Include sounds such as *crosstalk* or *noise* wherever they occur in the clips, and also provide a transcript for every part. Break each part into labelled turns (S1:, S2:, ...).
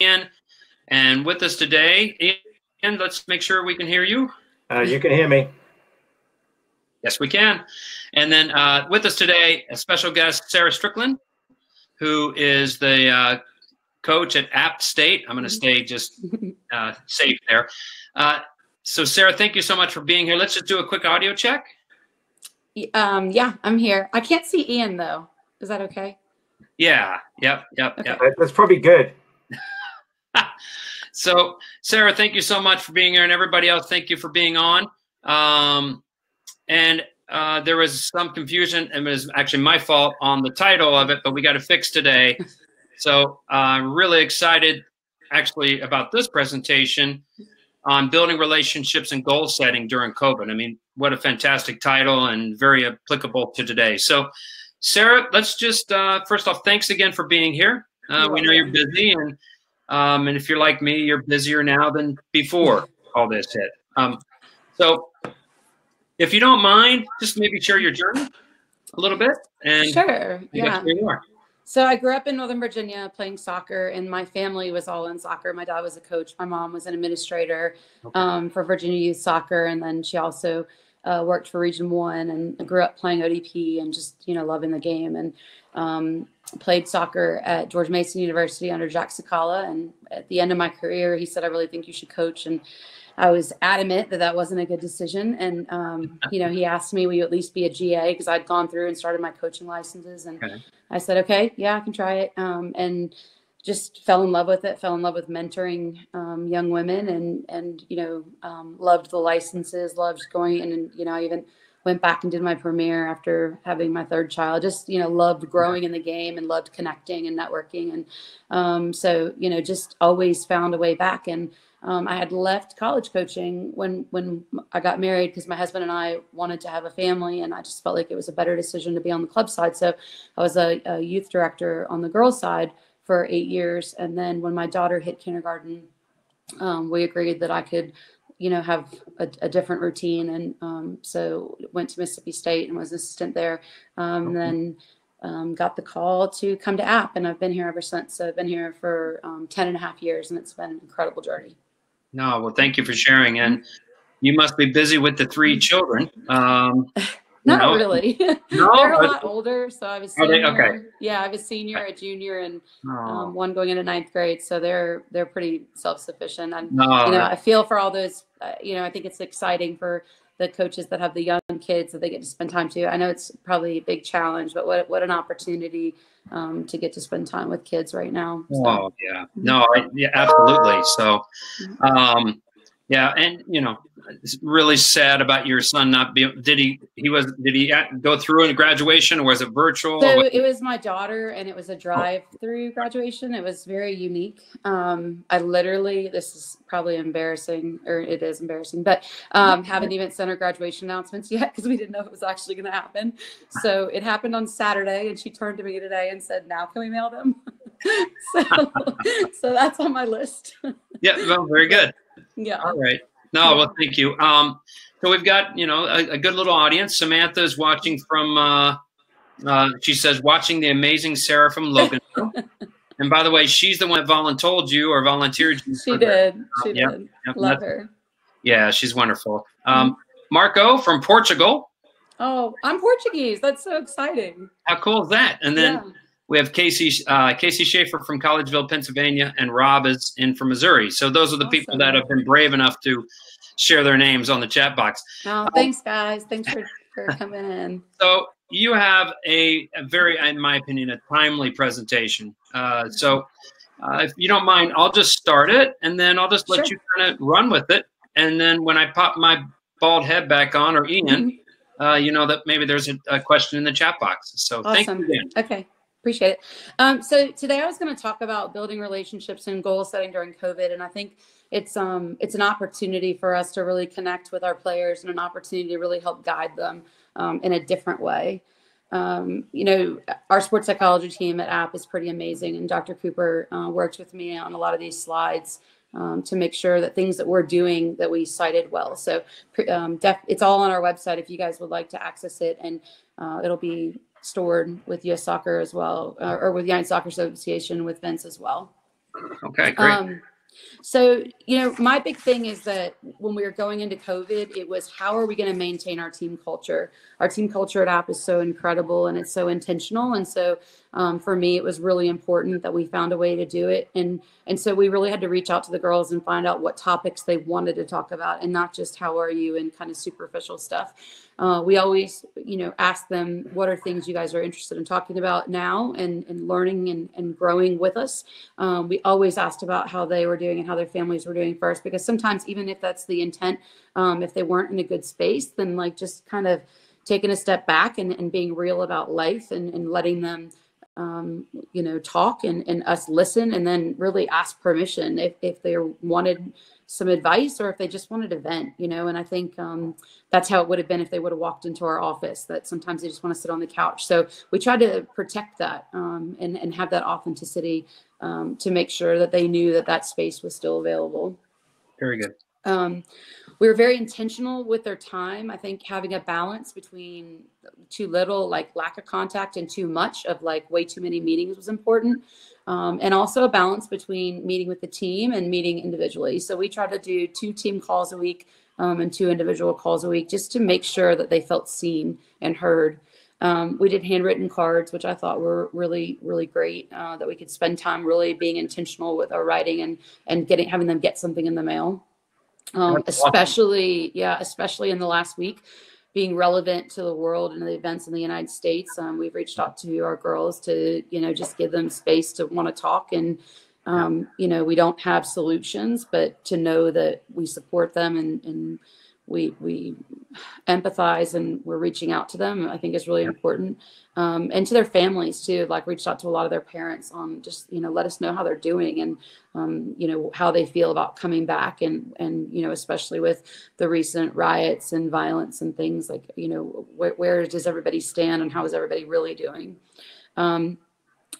S1: Ian. And with us today, Ian, let's make sure we can hear you.
S2: Uh, you can hear me.
S1: Yes, we can. And then uh, with us today, a special guest, Sarah Strickland, who is the uh, coach at App State. I'm going to stay just uh, safe there. Uh, so, Sarah, thank you so much for being here. Let's just do a quick audio check.
S3: Um, yeah, I'm here. I can't see Ian though. Is that okay?
S1: Yeah. Yep. Yep. Okay. Yep.
S2: That's probably good.
S1: So, Sarah, thank you so much for being here, and everybody else, thank you for being on. Um, and uh, there was some confusion, and it was actually my fault on the title of it, but we got to fix today. *laughs* So I'm really excited, actually, about this presentation on building relationships and goal setting during COVID. I mean, what a fantastic title and very applicable to today. So, Sarah, let's just uh, first off, thanks again for being here. Uh, we know you're busy, and um, and if you're like me, you're busier now than before all this hit. Um, so, if you don't mind, just maybe share your journey a little bit. And
S3: sure, yeah. So I grew up in Northern Virginia playing soccer, and my family was all in soccer. My dad was a coach. My mom was an administrator okay. um, for Virginia Youth Soccer, and then she also uh, worked for Region One and grew up playing ODP and just you know loving the game and um, played soccer at George Mason University under Jack Sakala. And at the end of my career, he said, "I really think you should coach." And I was adamant that that wasn't a good decision. And, um, *laughs* you know, he asked me, will you at least be a GA? Because I'd gone through and started my coaching licenses. And okay. I said, okay, yeah, I can try it. Um, and just fell in love with it, fell in love with mentoring um, young women and, and, you know, um, loved the licenses, loved going in and, you know, even went back and did my premiere after having my third child, just, you know, loved growing in the game and loved connecting and networking. And um, so, you know, just always found a way back. And, um, I had left college coaching when when I got married because my husband and I wanted to have a family, and I just felt like it was a better decision to be on the club side. So I was a, a youth director on the girls' side for eight years, and then when my daughter hit kindergarten, um, we agreed that I could, you know, have a, a different routine, and um, so went to Mississippi State and was an assistant there, um, and then. Um, got the call to come to app and i've been here ever since so i've been here for um, 10 and a half years and it's been an incredible journey
S1: no, well, thank you for sharing. And you must be busy with the three children. Um, *laughs*
S3: Not know. really. *laughs* No, they're a lot older. So I was senior. Okay. Yeah, I was senior, a junior, and um, one going into ninth grade. So they're they're pretty self sufficient. And no, you know, I feel for all those. Uh, you know, I think it's exciting for the coaches that have the young kids that they get to spend time to. I know it's probably a big challenge, but what what an opportunity um, to get to spend time with kids right now.
S1: So. Oh yeah, mm-hmm. no, I, yeah, absolutely. So, mm-hmm. um, yeah, and you know, it's really sad about your son not being. Did he? He was. Did he go through in graduation, or was it virtual?
S3: So it was my daughter, and it was a drive-through graduation. It was very unique. Um, I literally, this is probably embarrassing, or it is embarrassing, but um, haven't even sent her graduation announcements yet because we didn't know it was actually going to happen. So it happened on Saturday, and she turned to me today and said, "Now can we mail them?" *laughs* so, so that's on my list.
S1: yeah, well, very good.
S3: Yeah.
S1: All right. No, well, thank you. Um, so we've got you know a, a good little audience. Samantha is watching from. Uh, uh, she says watching the amazing Sarah from Logan. *laughs* and by the way, she's the one that volunteered you or volunteered
S3: you. She did. Uh, she yep, did. Yep, Love her.
S1: Yeah, she's wonderful. Um, Marco from Portugal.
S3: Oh, I'm Portuguese. That's so exciting.
S1: How cool is that? And then. Yeah we have Casey uh, Casey Schaefer from Collegeville, Pennsylvania, and Rob is in from Missouri. So those are the awesome. people that have been brave enough to share their names on the chat box.
S3: Oh, thanks, guys. Thanks for, for *laughs* coming in.
S1: So you have a, a, very, in my opinion, a timely presentation. Uh, so uh, if you don't mind, I'll just start it, and then I'll just let sure. you kind of run with it. And then when I pop my bald head back on, or Ian, mm-hmm. uh, you know that maybe there's a, a, question in the chat box. So awesome. thank you. Again.
S3: Okay. Appreciate it. Um, so today I was going to talk about building relationships and goal setting during COVID, and I think it's um, it's an opportunity for us to really connect with our players and an opportunity to really help guide them um, in a different way. Um, you know, our sports psychology team at App is pretty amazing, and Dr. Cooper uh, worked with me on a lot of these slides um, to make sure that things that we're doing that we cited well. So um, def- it's all on our website if you guys would like to access it, and uh, it'll be stored with US Soccer as well, uh, or with the United Soccer Association with Vince as well.
S1: Okay, great. Um,
S3: so, you know, my big thing is that when we were going into COVID, it was how are we going to maintain our team culture? Our team culture at App is so incredible and it's so intentional. And so, um, for me, it was really important that we found a way to do it. And and so we really had to reach out to the girls and find out what topics they wanted to talk about, and not just how are you and kind of superficial stuff. Uh, we always, you know, ask them what are things you guys are interested in talking about now and, and learning and, and growing with us. Um, we always asked about how they were doing and how their families were doing first, because sometimes even if that's the intent, um, if they weren't in a good space, then like just kind of taking a step back and, and being real about life and, and letting them um, you know, talk and, and us listen and then really ask permission if, if they wanted some advice or if they just wanted to vent, you know, and I think um, that's how it would have been if they would have walked into our office that sometimes they just want to sit on the couch. So we tried to protect that um, and, and have that authenticity um, to make sure that they knew that that space was still available.
S1: Very good.
S3: We were very intentional with their time. I think having a balance between too little, like lack of contact, and too much of like way too many meetings was important. Um, and also a balance between meeting with the team and meeting individually. So we try to do two team calls a week um, and two individual calls a week just to make sure that they felt seen and heard. Um, we did handwritten cards, which I thought were really, really great. Uh, that we could spend time really being intentional with our writing and and getting having them get something in the mail um, especially yeah especially in the last week being relevant to the world and the events in the united states. Um, we've reached out to our girls to you know just give them space to want to talk and um, you know we don't have solutions but to know that we support them and, and we we empathize and we're reaching out to them i think is really important. Um, and to their families too like reached out to a lot of their parents on just you know let us know how they're doing and um, you know how they feel about coming back and and you know especially with the recent riots and violence and things like you know wh- where does everybody stand and how is everybody really doing? Um,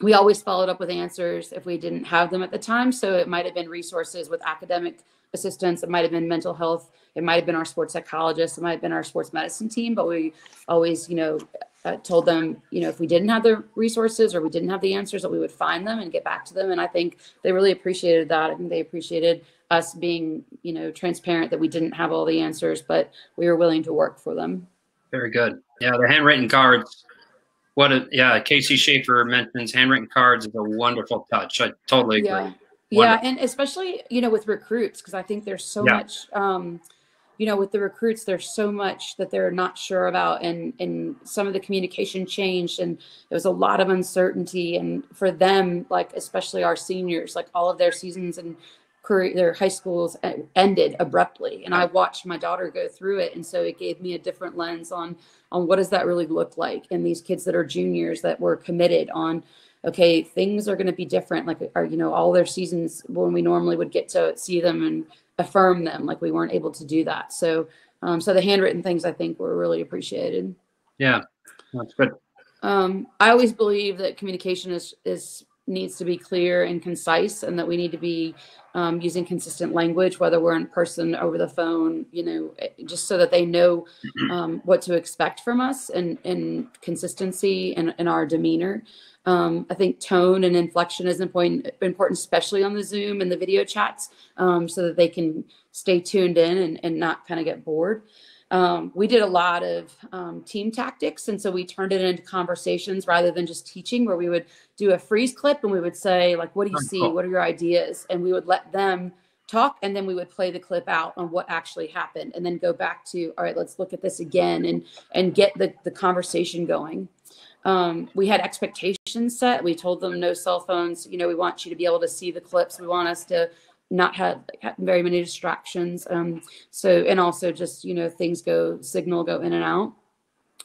S3: we always followed up with answers if we didn't have them at the time so it might have been resources with academic assistance it might have been mental health it might have been our sports psychologist it might have been our sports medicine team but we always you know uh, told them you know if we didn't have the resources or we didn't have the answers that we would find them and get back to them. And i think they really appreciated that. I think they appreciated us being you know transparent that we didn't have all the answers but we were willing to work for them.
S1: Very good. Yeah the handwritten cards what a yeah casey schaefer mentions handwritten cards is a wonderful touch. I totally agree.
S3: Yeah. Yeah and especially you know with recruits because i think there's so yeah. much um, you know with the recruits there's so much that they're not sure about and and some of the communication changed and there was a lot of uncertainty. And for them like especially our seniors like all of their seasons and career their high schools ended abruptly and i watched my daughter go through it and so it gave me a different lens on on what does that really look like and these kids that are juniors that were committed on okay, things are going to be different. Like, are, you know, all their seasons when we normally would get to see them and affirm them, like we weren't able to do that. So, um, so the handwritten things I think were really appreciated.
S1: Yeah, that's good.
S3: Um, I always believe that communication is is needs to be clear and concise, and that we need to be um, using consistent language, whether we're in person, over the phone, you know, eh, just so that they know um, what to expect from us and, and consistency in, in our demeanor. Um, I think tone and inflection is important, important, especially on the Zoom and the video chats, um, so that they can stay tuned in and, and not kind of get bored. Um, we did a lot of um, team tactics, and so we turned it into conversations rather than just teaching, where we would do a freeze clip and we would say, like, "What do you see? What are your ideas?" And we would let them talk and then we would play the clip out on what actually happened and then go back to all right let's look at this again and and get the, the conversation going um, we had expectations set. We told them no cell phones. You know, we want you to be able to see the clips. We want us to not have, have very many distractions. Um, so, and also just, you know, things go, signal go in and out.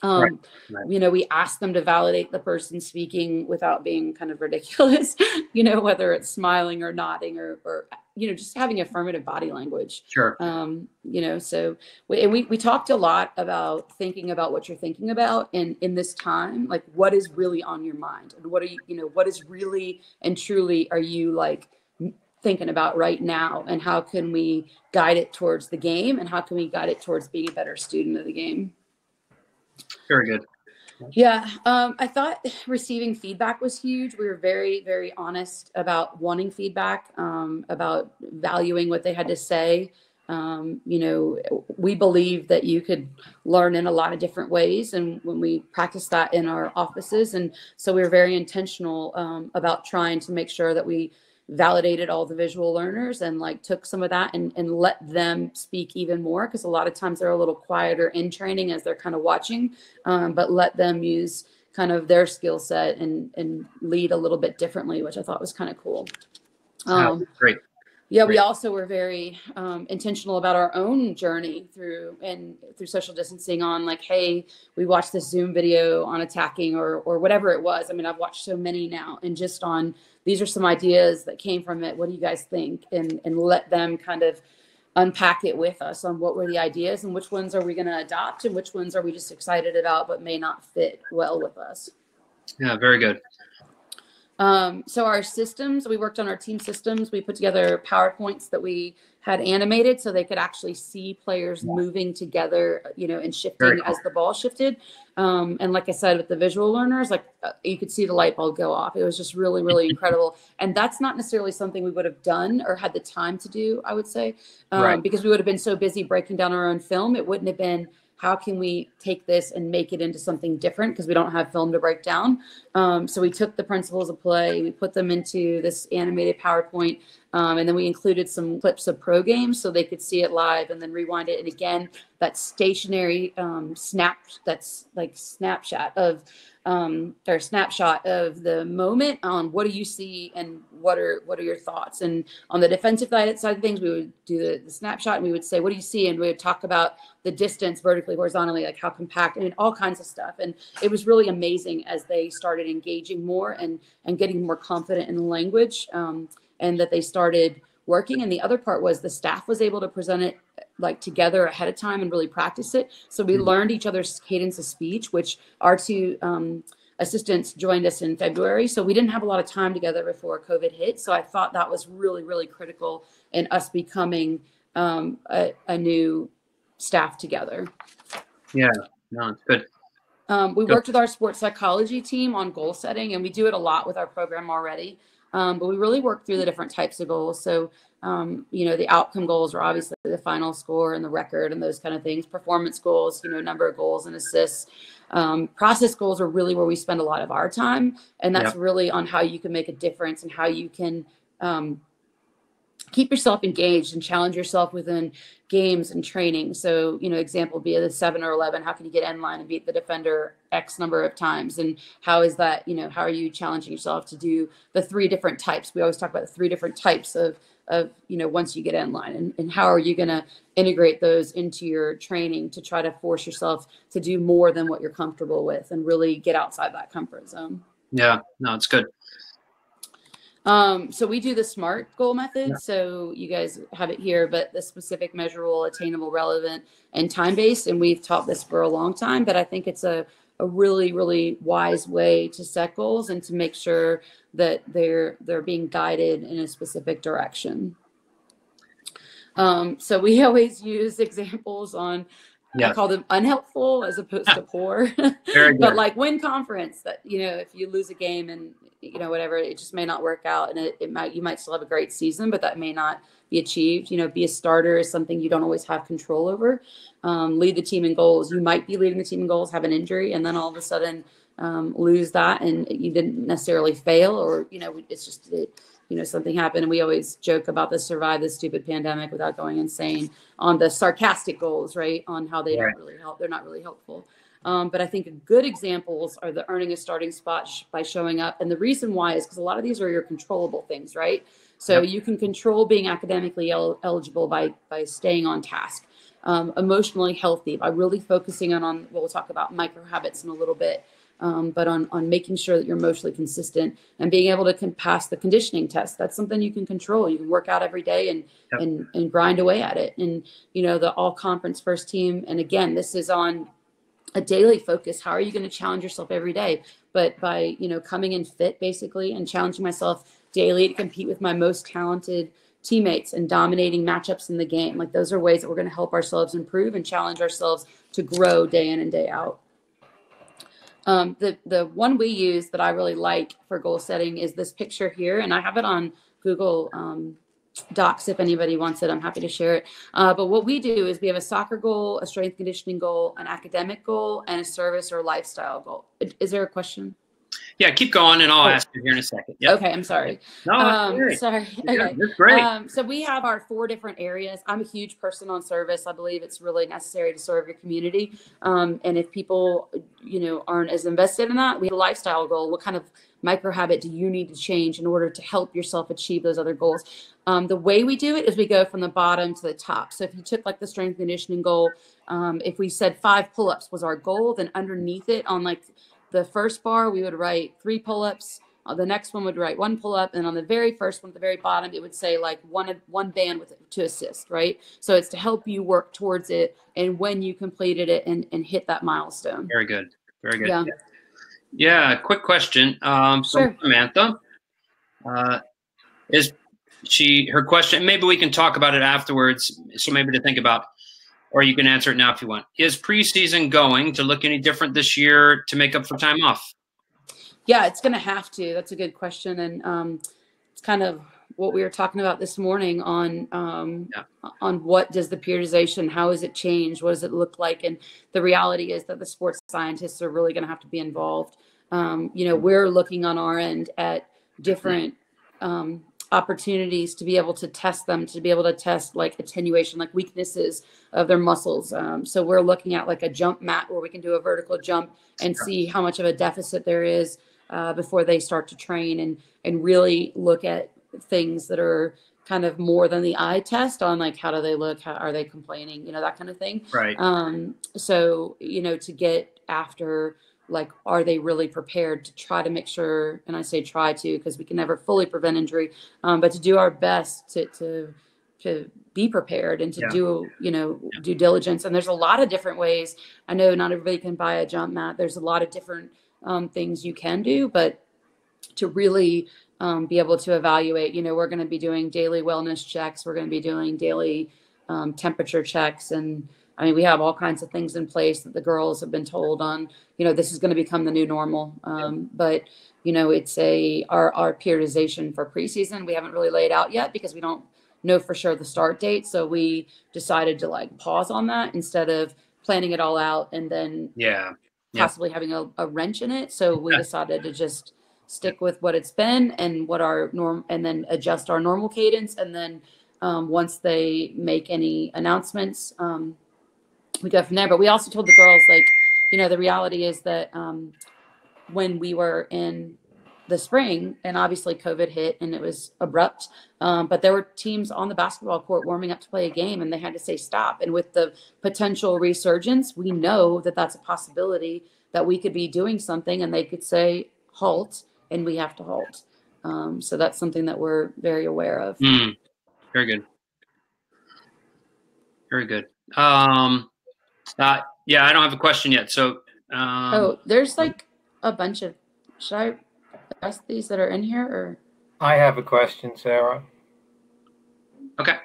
S3: Um, right, right. You know, we ask them to validate the person speaking without being kind of ridiculous, *laughs* you know, whether it's smiling or nodding or, or you know, just having affirmative body language.
S1: Sure.
S3: Um, you know, so we, and we, we talked a lot about thinking about what you're thinking about and in this time, like what is really on your mind and what are you, you know, what is really and truly are you like thinking about right now and how can we guide it towards the game and how can we guide it towards being a better student of the game?
S1: Very good.
S3: Yeah, um, I thought receiving feedback was huge. We were very, very honest about wanting feedback, um, about valuing what they had to say. Um, you know, we believe that you could learn in a lot of different ways, and when we practice that in our offices, and so we were very intentional um, about trying to make sure that we validated all the visual learners and like took some of that and, and let them speak even more because a lot of times they're a little quieter in training as they're kind of watching um, but let them use kind of their skill set and and lead a little bit differently which i thought was kind of cool
S1: um, great
S3: yeah we also were very um, intentional about our own journey through and through social distancing on like hey we watched this zoom video on attacking or or whatever it was. I mean i've watched so many now and just on these are some ideas that came from it. What do you guys think? And and let them kind of unpack it with us on what were the ideas and which ones are we going to adopt and which ones are we just excited about but may not fit well with us.
S1: Yeah very good
S3: um, so our systems, we worked on our team systems. We put together PowerPoints that we had animated so they could actually see players moving together, you know, and shifting cool. as the ball shifted. Um, and like I said, with the visual learners, like uh, you could see the light bulb go off. It was just really, really *laughs* incredible. And that's not necessarily something we would have done or had the time to do, I would say, um, right. because we would have been so busy breaking down our own film. It wouldn't have been how can we take this and make it into something different? Because we don't have film to break down. Um, so we took the principles of play we put them into this animated powerpoint um, and then we included some clips of pro games so they could see it live and then rewind it. And again that stationary um, snap that's like snapshot of um, or snapshot of the moment on what do you see and what are what are your thoughts? And on the defensive side of things we would do the, the snapshot and we would say what do you see? And we would talk about the distance vertically horizontally like how compact and all kinds of stuff. And it was really amazing as they started engaging more and and getting more confident in the language um, and that they started working. And the other part was the staff was able to present it like together ahead of time and really practice it. So we mm-hmm. learned each other's cadence of speech, which our two um, assistants joined us in February. So we didn't have a lot of time together before COVID hit. So I thought that was really, really critical in us becoming um, a, a, new staff together.
S1: Yeah, no, it's good.
S3: Um, we good. worked with our sports psychology team on goal setting, and we do it a lot with our program already. Um, but we really work through the different types of goals. So um, you know, the outcome goals are obviously the final score and the record and those kind of things. Performance goals, you know, number of goals and assists. Um, process goals are really where we spend a lot of our time, and that's yeah. really on how you can make a difference and how you can um, keep yourself engaged and challenge yourself within games and training. So, you know, example be the seven or 11, how can you get end line and beat the defender X number of times? And how is that, you know, how are you challenging yourself to do the three different types? We always talk about the three different types of of you know once you get in line and, and how are you going to integrate those into your training to try to force yourself to do more than what you're comfortable with and really get outside that comfort zone
S1: yeah no it's good
S3: um, so we do the SMART goal method. Yeah. So you guys have it here, but the specific, measurable, attainable, relevant, and time based. And we've taught this for a long time, but I think it's a a really really wise way to set goals and to make sure that they're they're being guided in a specific direction um, so we *laughs* always use examples on yeah. I call them unhelpful as opposed to poor. *laughs* but like win conference that you know if you lose a game and you know whatever it just may not work out and it, it might you might still have a great season but that may not be achieved. You know, be a starter is something you don't always have control over. Um, lead the team in goals. You might be leading the team in goals, have an injury, and then all of a sudden um, lose that, and you didn't necessarily fail, or you know, it's just it, you know something happened. And we always joke about the survive this stupid pandemic without going insane on the sarcastic goals, right? On how they right. don't really help. They're not really helpful. Um, but I think good examples are the earning a starting spot sh- by showing up. And the reason why is because a lot of these are your controllable things, right? So yep. you can control being academically el- eligible by by staying on task, um, emotionally healthy by really focusing on on. We'll talk about micro habits in a little bit, um, but on on making sure that you're emotionally consistent and being able to con- pass the conditioning test. That's something you can control. You can work out every day and yep. and and grind away at it. And you know the all conference first team. And again, this is on a daily focus. How are you going to challenge yourself every day? But by you know coming in fit basically and challenging myself daily to compete with my most talented teammates and dominating matchups in the game. Like those are ways that we're going to help ourselves improve and challenge ourselves to grow day in and day out. Um, the the one we use that I really like for goal setting is this picture here, and I have it on Google um, Docs if anybody wants it. I'm happy to share it. Uh, but what we do is we have a soccer goal, a strength conditioning goal, an academic goal, and a service or lifestyle goal. Is there a question?
S1: Yeah, keep going, and I'll oh. ask you here in a second.
S3: Yep. Okay, I'm sorry.
S1: No, um,
S3: sorry. *laughs*
S1: Yeah, okay, that's great. Um,
S3: so we have our four different areas. I'm a huge person on service. I believe it's really necessary to serve your community. Um, and if people, you know, aren't as invested in that, we have a lifestyle goal. What kind of micro habit do you need to change in order to help yourself achieve those other goals? Um, the way we do it is we go from the bottom to the top. So if you took like the strength conditioning goal, um, if we said five pull-ups was our goal, then underneath it on like the first bar, we would write three pull-ups. Uh, the next one would write one pull-up, and on the very first one, at the very bottom, it would say like one one band with to assist, right? So it's to help you work towards it, and when you completed it and and hit that milestone.
S1: Very good, very good. Yeah. Yeah. Quick question um, from Samantha. Uh, is she her question? Maybe we can talk about it afterwards. So maybe to think about or you can answer it now if you want. Is preseason going to look any different this year to make up for time off?
S3: Yeah, it's going to have to. That's a good question, and um, it's kind of what we were talking about this morning on um, yeah. on what does the periodization, how has it changed, what does it look like, and the reality is that the sports scientists are really going to have to be involved. Um, you know, we're looking on our end at different um, opportunities to be able to test them, to be able to test like attenuation, like weaknesses of their muscles. Um, so we're looking at like a jump mat where we can do a vertical jump and see how much of a deficit there is uh, before they start to train and and really look at things that are kind of more than the eye test on like how do they look? How are they complaining? You know that kind of thing.
S1: Right.
S3: Um so you know to get after like are they really prepared to try to make sure and i say try to because we can never fully prevent injury um, but to do our best to to to be prepared and to yeah. do you know yeah. due diligence and there's a lot of different ways i know not everybody can buy a jump mat there's a lot of different um, things you can do but to really um, be able to evaluate you know we're going to be doing daily wellness checks we're going to be doing daily um, temperature checks and I mean, we have all kinds of things in place that the girls have been told on, you know, this is going to become the new normal. Um, but, you know, it's a, our, our periodization for preseason, we haven't really laid out yet because we don't know for sure the start date. So we decided to like pause on that instead of planning it all out and then
S1: yeah,
S3: possibly yeah. having a, a, wrench in it. So we decided to just stick with what it's been and what our norm, and then adjust our normal cadence. And then um, once they make any announcements, um, we go from there. But we also told the girls, like, you know, the reality is that um, when we were in the spring, and obviously COVID hit and it was abrupt, um, but there were teams on the basketball court warming up to play a game and they had to say stop. And with the potential resurgence, we know that that's a possibility that we could be doing something and they could say halt and we have to halt. Um, so that's something that we're very aware of.
S1: Mm, very good. Very good. Um, uh, yeah, I don't have a question yet. So, um,
S3: oh, there's like a bunch of. Should I ask these that are in here, or?
S2: I have a question, Sarah.
S1: Okay.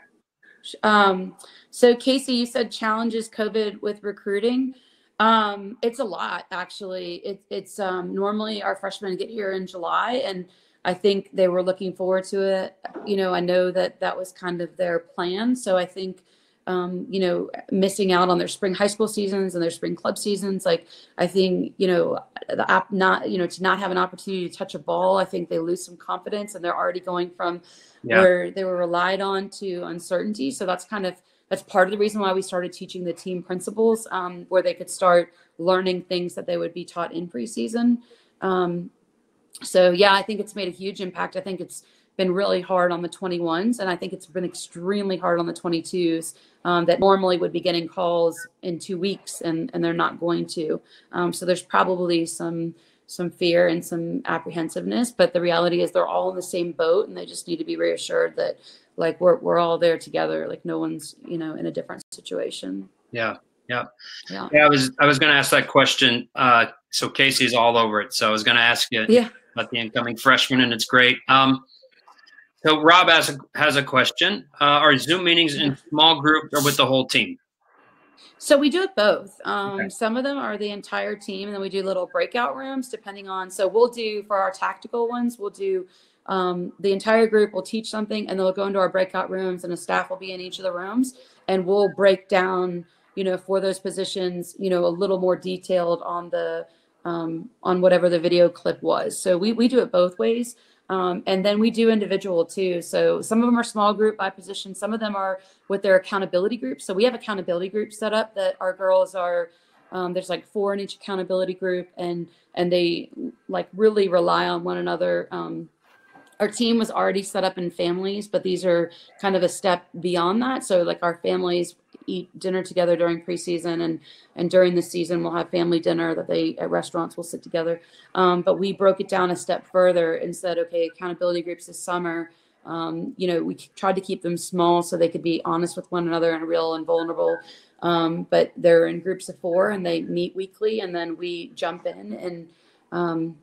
S3: Um, so Casey, you said challenges COVID with recruiting. Um, it's a lot actually. It, it's um, normally our freshmen get here in July, and I think they were looking forward to it. You know, I know that that was kind of their plan. So I think um, you know, missing out on their spring high school seasons and their spring club seasons. Like, I think, you know, the app not, you know, to not have an opportunity to touch a ball, I think they lose some confidence and they're already going from yeah. where they were relied on to uncertainty. So that's kind of, that's part of the reason why we started teaching the team principles um, where they could start learning things that they would be taught in preseason. Um, so yeah, I think it's made a huge impact. I think it's been really hard on the 21s, and I think it's been extremely hard on the 22s um, that normally would be getting calls in two weeks, and and they're not going to. Um, so there's probably some some fear and some apprehensiveness, but the reality is they're all in the same boat, and they just need to be reassured that like we're we're all there together. Like no one's you know in a different situation.
S1: Yeah. Yeah. Yeah. yeah I was I was going to ask that question. Uh, so Casey's all over it. So I was going to ask you
S3: yeah.
S1: about the incoming freshman, and it's great. Um, so Rob has a, has a question. Uh, are Zoom meetings in small groups or with the whole team?
S3: So we do it both. Um, okay. Some of them are the entire team, and then we do little breakout rooms depending on. So we'll do for our tactical ones, we'll do um, the entire group will teach something, and they'll go into our breakout rooms, and a staff will be in each of the rooms, and we'll break down, you know, for those positions, you know, a little more detailed on the um, on whatever the video clip was. So we we do it both ways. Um, and then we do individual too. So some of them are small group by position. Some of them are with their accountability groups. So we have accountability groups set up that our girls are. Um, there's like four in each accountability group, and and they like really rely on one another. Um, our team was already set up in families, but these are kind of a step beyond that. So like our families eat dinner together during preseason and and during the season we'll have family dinner that they at restaurants will sit together. Um, but we broke it down a step further and said okay accountability groups this summer um, you know we tried to keep them small so they could be honest with one another and real and vulnerable. Um, but they're in groups of four and they meet weekly and then we jump in and um,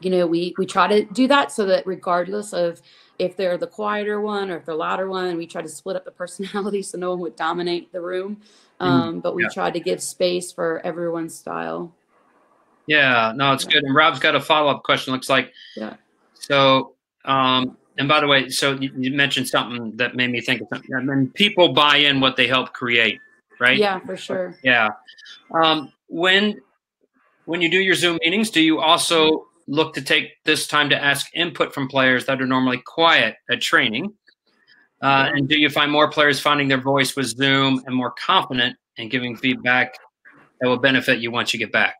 S3: you know we we try to do that so that regardless of if they're the quieter one or if they're louder one, we try to split up the *laughs* personality so no one would dominate the room. Mm-hmm. Um, but we yeah. tried to give space for everyone's style.
S1: Yeah, no, it's yeah. good. And Rob's got a follow up question. Looks like yeah. So, um, and by the way, so you, you, mentioned something that made me think of something. I mean, people buy in what they help create, right?
S3: Yeah, for sure.
S1: Yeah. Um, when when you do your Zoom meetings, do you also look to take this time to ask input from players that are normally quiet at training? Uh, and do you find more players finding their voice with Zoom and more confident and giving feedback that will benefit you once you get back?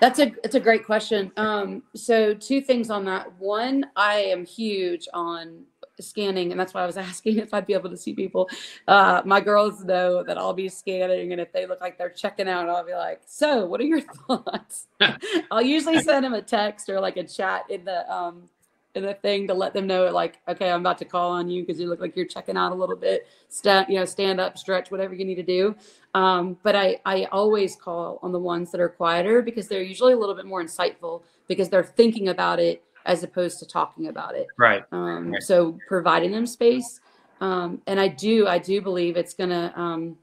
S3: That's a it's a great question. Um, so two things on that. One, I am huge on scanning, and that's why I was *laughs* asking if I'd be able to see people. Uh, my girls know that I'll be scanning, and if they look like they're checking out, I'll be like, "So, what are your *laughs* thoughts?" *laughs* I'll usually send them a text or like a chat in the um, in the thing to let them know, like, "Okay, I'm about to call on you because you look like you're checking out a little bit. Stand, you know, stand up, stretch, whatever you need to do." Um, but I I always call on the ones that are quieter because they're usually a little bit more insightful because they're thinking about it as opposed to talking about it.
S1: Right.
S3: Um, right. So providing them space, um, and I do, I do believe it's gonna, um,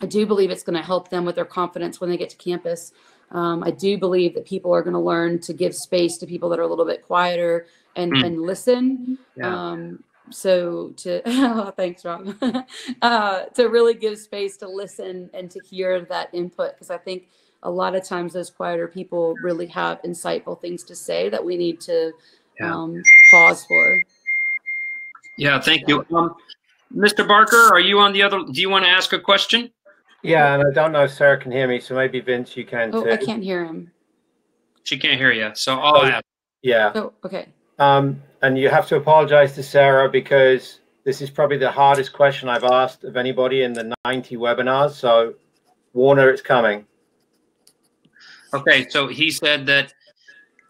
S3: I do believe it's gonna help them with their confidence when they get to campus. Um, I do believe that people are gonna learn to give space to people that are a little bit quieter and mm. and listen. Yeah. Um, so to oh, *laughs* thanks rob *laughs* uh, to really give space to listen and to hear that input because i think a lot of times those quieter people really have insightful things to say that we need to yeah. um, pause for.
S1: Yeah, thank you. Um, Mr. Barker, are you on the other? Do you want to ask a question?
S2: Yeah, and I don't know if Sarah can hear me, so maybe Vince, you can
S3: oh, too. I can't hear him.
S1: She can't hear you, so I'll oh, ask.
S2: Yeah.
S3: Oh, okay.
S2: Um, and you have to apologize to Sarah because this is probably the hardest question I've asked of anybody in the 90 webinars. So, Warner, it's coming.
S1: Okay, so he said that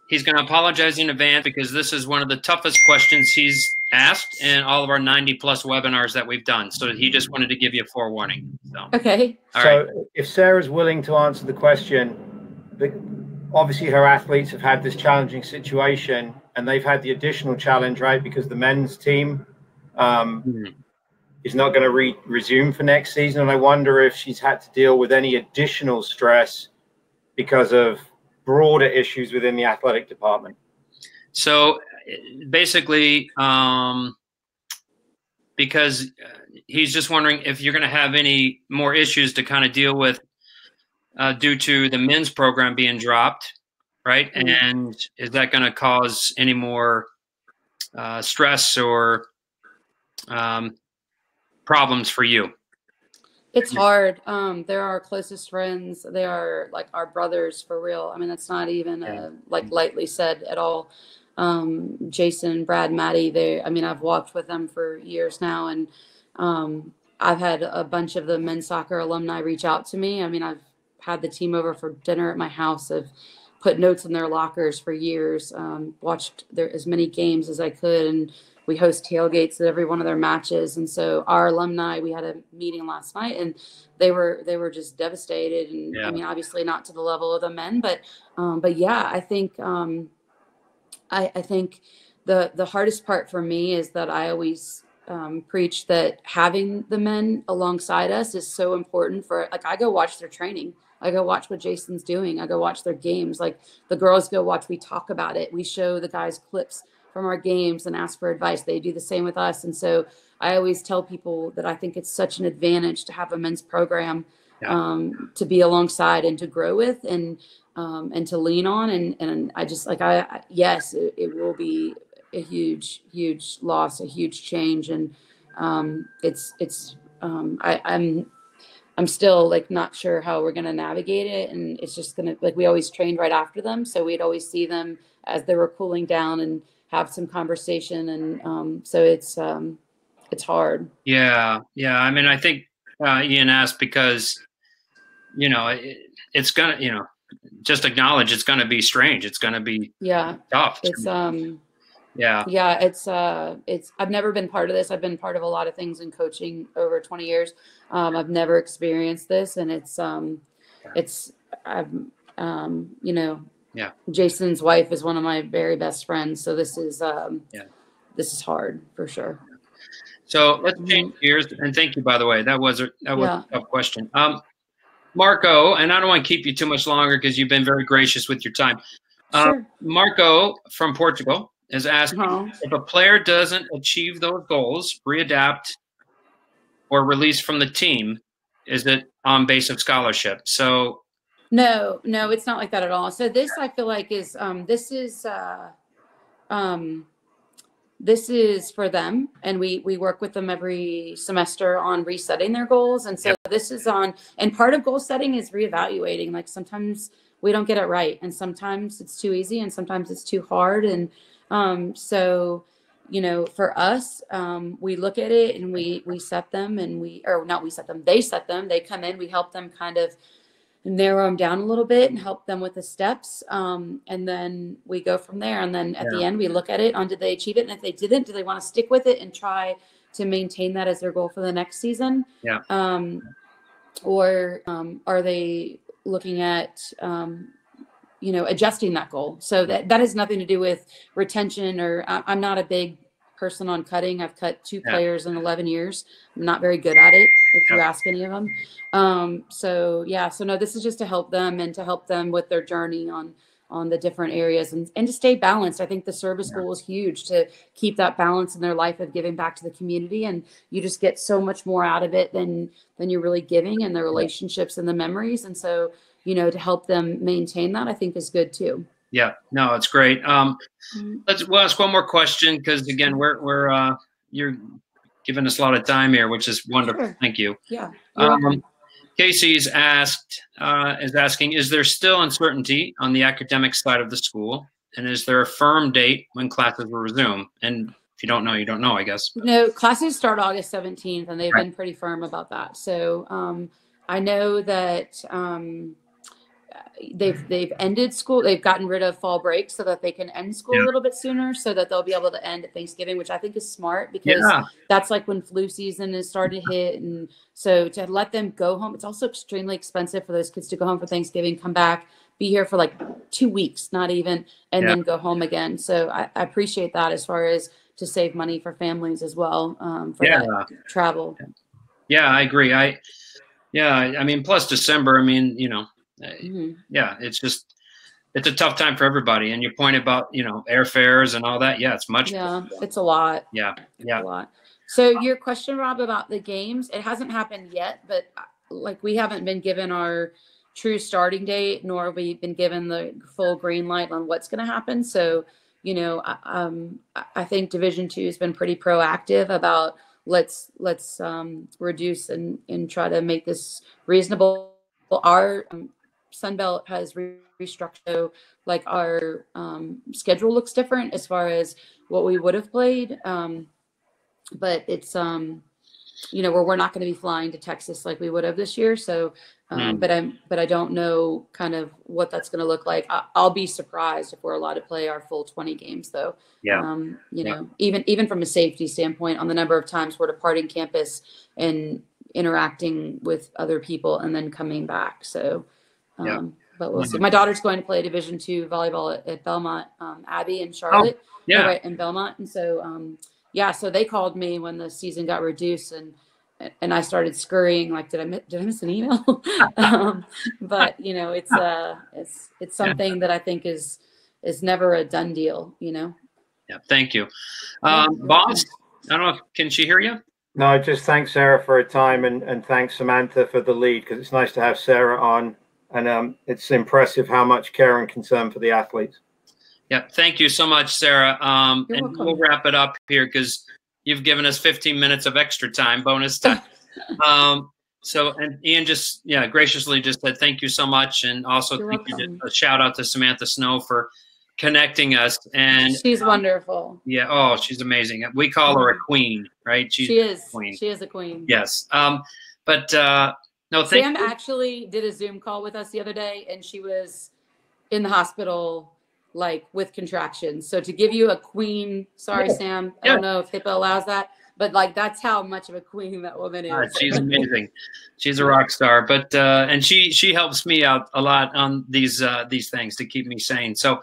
S1: he's going to apologize in advance because this is one of the toughest questions he's asked in all of our 90 plus webinars that we've done. So he just wanted to give you a forewarning. So.
S3: Okay.
S2: All so right. if Sarah's willing to answer the question, obviously her athletes have had this challenging situation and they've had the additional challenge, right? Because the men's team um, mm-hmm. is not going to re- resume for next season. And I wonder if she's had to deal with any additional stress because of broader issues within the athletic department?
S1: So basically, um, because he's just wondering if you're going to have any more issues to kind of deal with uh, due to the men's program being dropped, right? Mm-hmm. And is that going to cause any more uh, stress or um, problems for you?
S3: It's hard. Um, they're our closest friends. They are like our brothers for real. I mean, that's not even uh, like lightly said at all. Um, Jason, Brad, Maddie. They. I mean, I've walked with them for years now, and um, I've had a bunch of the men's soccer alumni reach out to me. I mean, I've had the team over for dinner at my house. I've put notes in their lockers for years. Um, watched their as many games as I could, and we host tailgates at every one of their matches and so our alumni we had a meeting last night and they were they were just devastated and yeah. i mean obviously not to the level of the men but um, but yeah i think um, I, I think the the hardest part for me is that i always um, preach that having the men alongside us is so important for like I go watch their training. I go watch what Jason's doing. I go watch their games. Like the girls go watch, we talk about it. We show the guys clips from our games and ask for advice. They do the same with us. And so I always tell people that I think it's such an advantage to have a men's program yeah. um, to be alongside and to grow with and um, and to lean on. And and I just like I yes, it, it will be a huge huge loss, a huge change, and um, it's it's um, I, I'm I'm still like not sure how we're gonna navigate it, and it's just gonna like we always trained right after them, so we'd always see them as they were cooling down and have some conversation, and um, so it's um, it's hard.
S1: Yeah, yeah. I mean, I think uh, Ian asked because you know it, it's gonna you know just acknowledge it's gonna be strange. It's gonna be
S3: yeah
S1: tough.
S3: It's um
S1: yeah
S3: yeah it's uh it's i've never been part of this i've been part of a lot of things in coaching over 20 years um i've never experienced this and it's um it's i've um you know
S1: yeah
S3: jason's wife is one of my very best friends so this is um yeah this is hard for sure
S1: so let's change gears and thank you by the way that was a that was yeah. a tough question um marco and i don't want to keep you too much longer because you've been very gracious with your time uh, sure. marco from portugal is asking uh-huh. if a player doesn't achieve those goals, readapt, or release from the team, is it on base of scholarship? So
S3: no, no, it's not like that at all. So this I feel like is um this is uh um this is for them and we we work with them every semester on resetting their goals and so yep. this is on and part of goal setting is reevaluating like sometimes we don't get it right and sometimes it's too easy and sometimes it's too hard and um, so, you know, for us, um, we look at it and we we set them and we or not we set them, they set them. They come in, we help them kind of narrow them down a little bit and help them with the steps. Um, and then we go from there. And then at yeah. the end, we look at it on did they achieve it, and if they didn't, do they want to stick with it and try to maintain that as their goal for the next season?
S1: Yeah.
S3: Um, or um, are they looking at um, you know adjusting that goal so that that has nothing to do with retention or i'm not a big person on cutting. I've cut two yeah. players in 11 years. I'm not very good at it if you ask any of them um, so yeah so no this is just to help them and to help them with their journey on on the different areas and, and to stay balanced. I think the service yeah. goal is huge to keep that balance in their life of giving back to the community and you just get so much more out of it than than you're really giving and the relationships and the memories. And so you know, to help them maintain that, I think is good too.
S1: Yeah, no, it's great. Um, mm-hmm. let's we'll ask one more question because again, we're we're uh, you're giving us a lot of time here, which is wonderful. Sure. Thank you.
S3: Yeah.
S1: Um, Casey's asked uh, is asking, is there still uncertainty on the academic side of the school, and is there a firm date when classes will resume? And if you don't know, you don't know, I guess.
S3: No, classes start August seventeenth, and they've right. been pretty firm about that. So um, I know that. Um, they've they've ended school they've gotten rid of fall break so that they can end school yeah. a little bit sooner so that they'll be able to end at thanksgiving which i think is smart because yeah. that's like when flu season is starting to hit and so to let them go home it's also extremely expensive for those kids to go home for thanksgiving come back be here for like two weeks not even and yeah. then go home again so I, I, appreciate that as far as to save money for families as well um, for yeah. travel
S1: yeah i agree i yeah i mean plus december i mean you know mm-hmm. yeah, it's just it's a tough time for everybody. And your point about you know airfares and all that, yeah, it's much.
S3: Yeah, it's a lot.
S1: Yeah, yeah,
S3: a lot. So your question, Rob, about the games, it hasn't happened yet, but uh, like we haven't been given our true starting date, nor have we been given the full green light on what's going to happen. So, you know, um, I think Division Two has been pretty proactive about let's let's um, reduce and and try to make this reasonable. Our um, Sunbelt has re- restructured. So, like our um, schedule looks different as far as what we would have played. Um, but it's um, you know where we're not going to be flying to Texas like we would have this year. So, um, mm. but I'm but I don't know kind of what that's going to look like. I, will be surprised if we're allowed to play our full 20 games though.
S1: Yeah.
S3: Um, you know, even even from a safety standpoint, on the number of times we're departing campus and interacting with other people and then coming back. So um, yeah. But we'll see. My daughter's going to play Division two volleyball at, at Belmont um, Abbey in Charlotte.
S1: Oh, yeah.
S3: Right in Belmont, and so um, yeah, so they called me when the season got reduced and and I started scurrying like did I miss, did I miss an email? *laughs* um, but you know, it's uh it's it's something yeah. that I think is is never a done deal, you know.
S1: Yeah, thank you. Um, boss, I don't know, if, can she hear you?
S2: No, just thanks Sarah for her time and, and thanks Samantha for the lead because it's nice to have Sarah on and um, it's impressive how much care and concern for the athletes.
S1: Yeah, thank you so much, Sarah. Um, and welcome. we'll wrap it up here because you've given us 15 minutes of extra time, bonus time. *laughs* um, so, and Ian just, yeah, graciously just said thank you so much. And also thank you, a shout out to Samantha Snow for connecting us. And
S3: she's um, wonderful.
S1: Yeah. Oh, she's amazing. We call her a queen, right?
S3: She's she is. Queen. She is a queen.
S1: Yes. Um, but uh, no,
S3: thank Sam you. actually did a Zoom call with us the other day, and she was in the hospital like with contractions. So to give you a queen, sorry, Sam, I don't know if HIPAA allows that, but like that's how much of a queen that woman is. Uh,
S1: she's amazing. she's a rock star. But uh, and she she helps me out a lot on these uh, these things to keep me sane. So,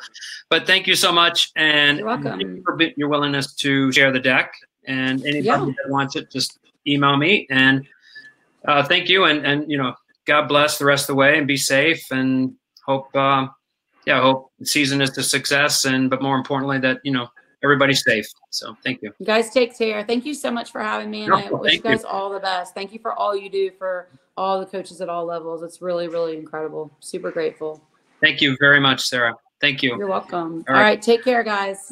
S1: but thank you so much, and
S3: you're welcome
S1: you for your willingness to share the deck. And anybody yeah. that wants it, just email me and uh, thank you, and and you know, God bless the rest of the way, and be safe, and hope, uh, yeah, hope the season is a success, and but more importantly, that you know everybody's safe. So thank you.
S3: You guys take care. Thank you so much for having me, and no, I wish you guys you. all the best. Thank you for all you do for all the coaches at all levels. It's really, really incredible. Super grateful.
S1: Thank you very much, Sarah. Thank you.
S3: You're welcome. All right, all right take care, guys.